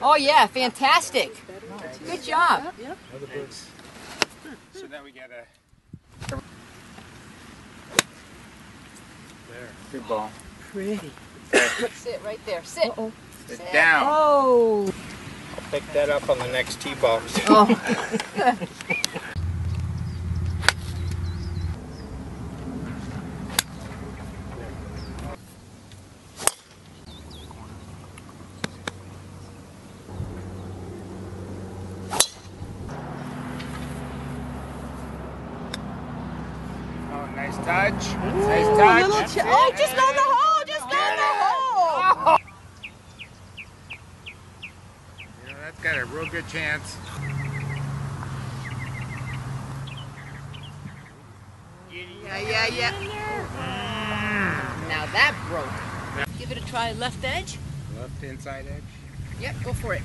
Oh yeah, fantastic. Good job. So now we got a. There. Good ball. Pretty. Sit right there. Sit. Uh-oh. Sit Sit. down. Oh. I'll pick that up on the next tee box. Oh. nice touch. Ooh, nice touch. little ch- oh, just go in the hole. Just go in the hole. You know, that's got a real good chance. Yeah, yeah, yeah. Now that broke. Give it a try. Left edge. Left inside edge. Yep, go for it.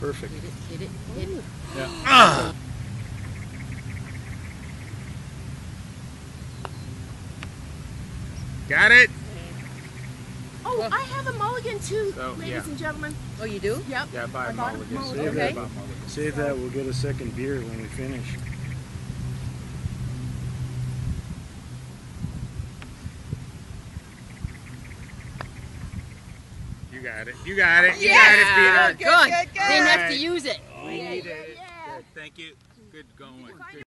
Perfect. Hit it, hit it, hit it. Got it. Oh, I have a mulligan too, So, ladies yeah. and gentlemen. Oh, you do? Yep. Yeah, buy I a bought a mulligan. mulligan. Save Okay. that mulligan. Save that, we'll get a second beer when we finish. You got it. You got it. You yeah. got it, Peter. Good. good, good. Didn't have to use it. We Yeah, need yeah, it. yeah. Good. Thank you. Good going. Good